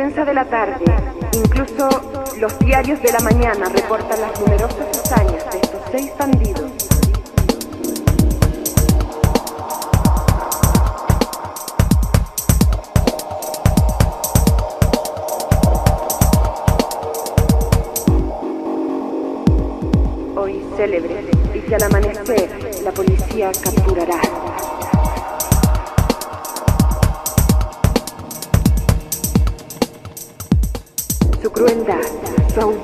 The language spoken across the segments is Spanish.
prensa de la tarde, incluso los diarios de la mañana reportan las numerosas hazañas de estos seis bandidos. Hoy célebre, y que al amanecer la policía capturará. Crueldad, su.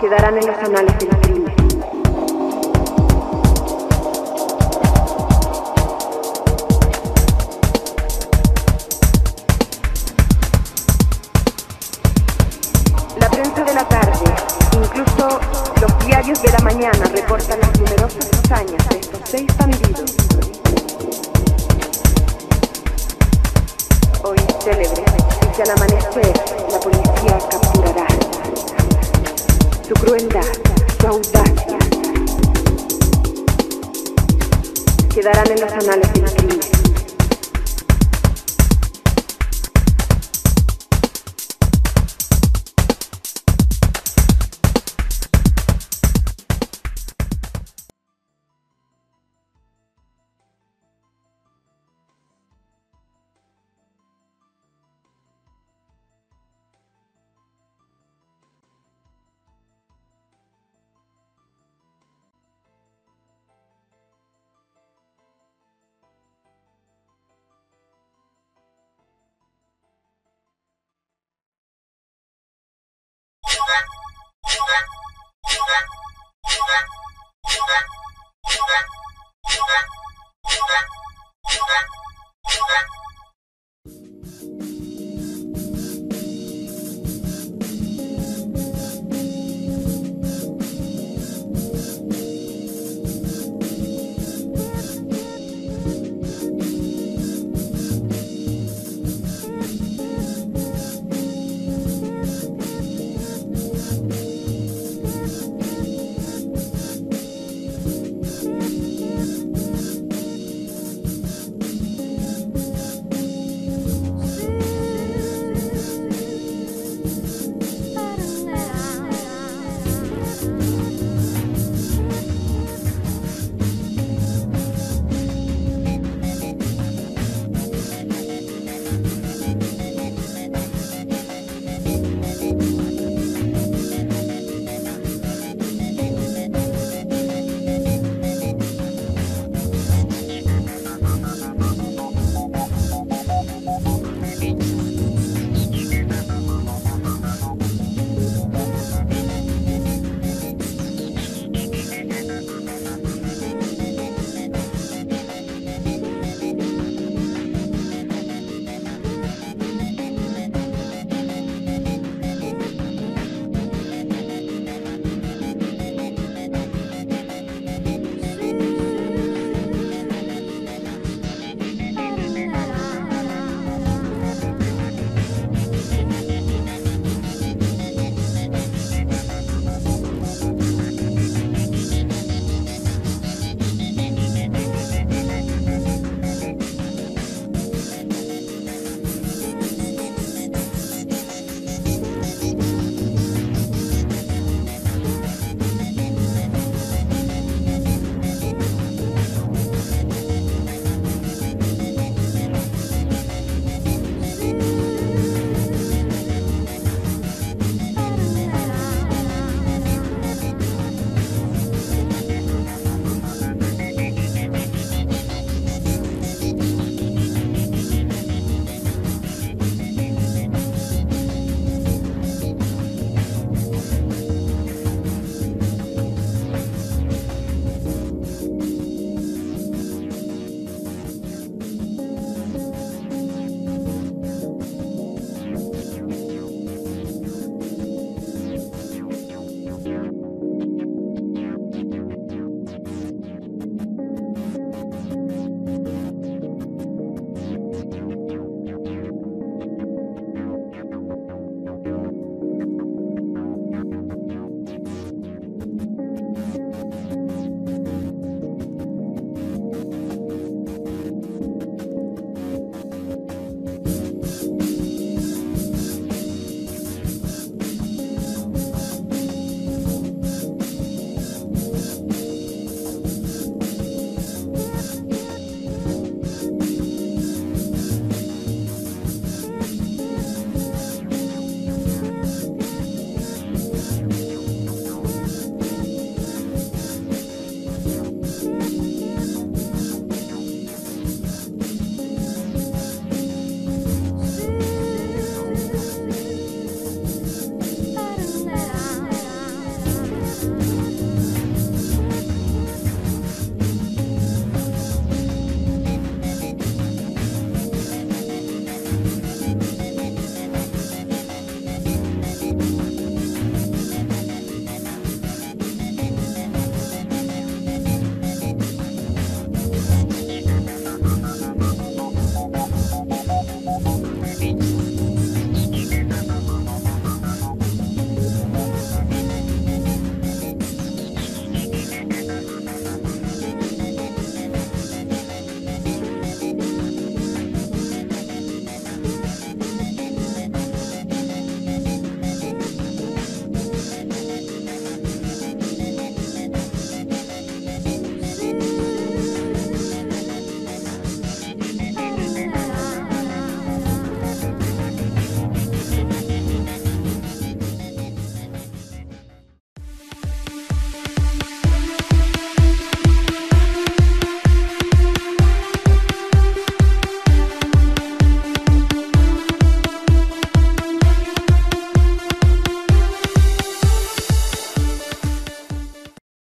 Quedarán en los anales del crimen. Incluso los diarios de la mañana reportan las numerosas hazañas de estos seis bandidos. Hoy célebre, y al amanecer la policía capturará. Su crueldad, su audacia, quedarán en los anales del crimen.